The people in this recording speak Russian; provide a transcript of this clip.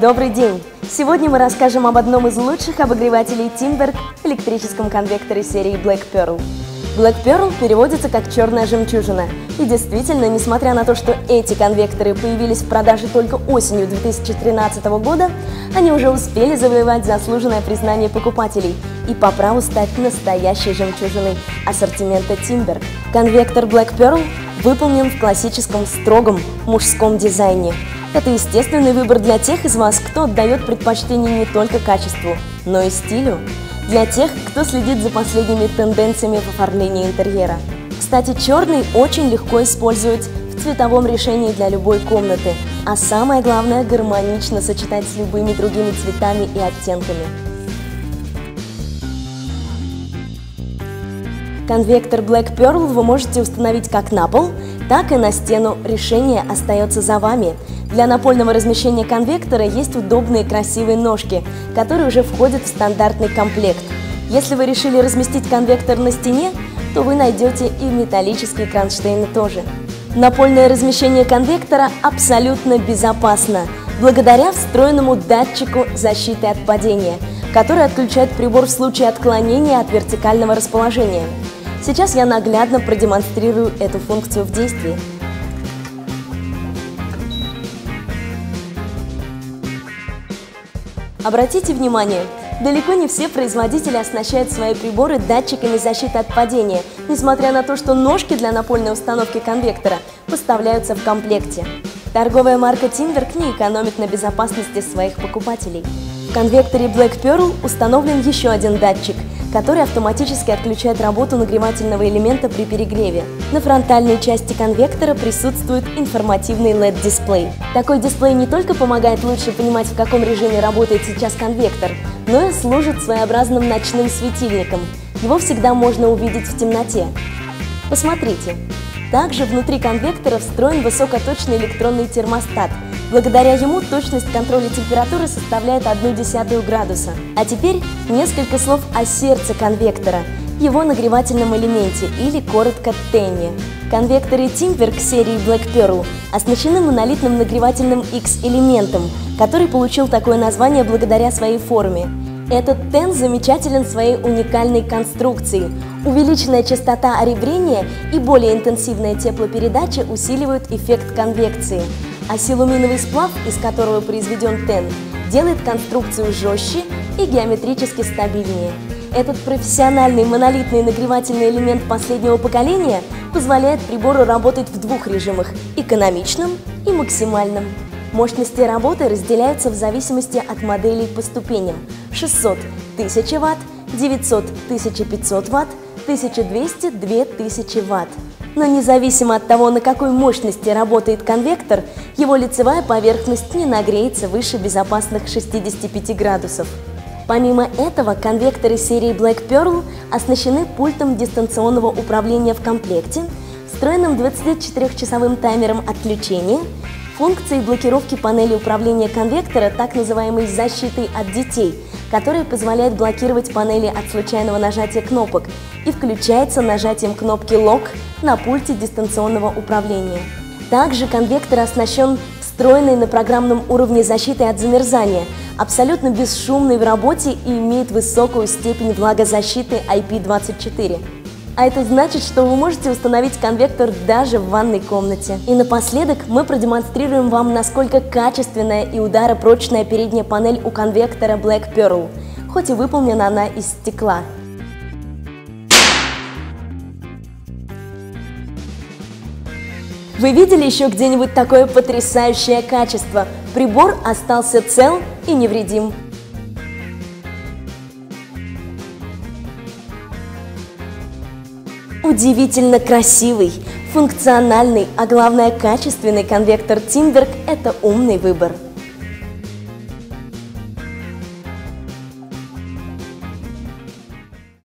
Добрый день! Сегодня мы расскажем об одном из лучших обогревателей Timberg – электрическом конвекторе серии Black Pearl. Black Pearl переводится как «черная жемчужина». И действительно, несмотря на то, что эти конвекторы появились в продаже только осенью 2013 года, они уже успели завоевать заслуженное признание покупателей и по праву стать настоящей жемчужиной ассортимента Timberg. Конвектор Black Pearl выполнен в классическом строгом мужском дизайне – это естественный выбор для тех из вас, кто отдает предпочтение не только качеству, но и стилю. Для тех, кто следит за последними тенденциями в оформлении интерьера. Кстати, черный очень легко использовать в цветовом решении для любой комнаты, а самое главное – гармонично сочетать с любыми другими цветами и оттенками. Конвектор Black Pearl вы можете установить как на пол, так и на стену. Решение остается за вами – для напольного размещения конвектора есть удобные красивые ножки, которые уже входят в стандартный комплект. Если вы решили разместить конвектор на стене, то вы найдете и металлические кронштейны тоже. Напольное размещение конвектора абсолютно безопасно, благодаря встроенному датчику защиты от падения, который отключает прибор в случае отклонения от вертикального расположения. Сейчас я наглядно продемонстрирую эту функцию в действии. Обратите внимание, далеко не все производители оснащают свои приборы датчиками защиты от падения, несмотря на то, что ножки для напольной установки конвектора поставляются в комплекте. Торговая марка Timberk не экономит на безопасности своих покупателей. В конвекторе Black Pearl установлен еще один датчик – который автоматически отключает работу нагревательного элемента при перегреве. На фронтальной части конвектора присутствует информативный LED-дисплей. Такой дисплей не только помогает лучше понимать, в каком режиме работает сейчас конвектор, но и служит своеобразным ночным светильником. Его всегда можно увидеть в темноте. Посмотрите. Также внутри конвектора встроен высокоточный электронный термостат – Благодаря ему точность контроля температуры составляет 0,1 градуса. А теперь несколько слов о сердце конвектора, его нагревательном элементе или коротко TENNI. Конвекторы Timberg серии Black Pearl оснащены монолитным нагревательным X-элементом, который получил такое название благодаря своей форме. Этот TEN замечателен своей уникальной конструкцией. Увеличенная частота оребрения и более интенсивная теплопередача усиливают эффект конвекции – а силуминовый сплав, из которого произведен тен, делает конструкцию жестче и геометрически стабильнее. Этот профессиональный монолитный нагревательный элемент последнего поколения позволяет прибору работать в двух режимах – экономичном и максимальном. Мощности работы разделяются в зависимости от моделей по ступеням – 600 – 1000 Вт, 900 – 1500 Вт, 1200 – 2000 Вт. Но независимо от того, на какой мощности работает конвектор, его лицевая поверхность не нагреется выше безопасных 65 градусов. Помимо этого, конвекторы серии Black Pearl оснащены пультом дистанционного управления в комплекте, встроенным 24-часовым таймером отключения, функцией блокировки панели управления конвектора, так называемой защитой от детей, которая позволяет блокировать панели от случайного нажатия кнопок и включается нажатием кнопки Lock на пульте дистанционного управления. Также конвектор оснащен встроенной на программном уровне защиты от замерзания, абсолютно бесшумный в работе и имеет высокую степень влагозащиты IP24. А это значит, что вы можете установить конвектор даже в ванной комнате. И напоследок мы продемонстрируем вам, насколько качественная и ударопрочная передняя панель у конвектора Black Pearl, хоть и выполнена она из стекла. Вы видели еще где-нибудь такое потрясающее качество? Прибор остался цел и невредим. Удивительно красивый, функциональный, а главное качественный конвектор Timberg – это умный выбор.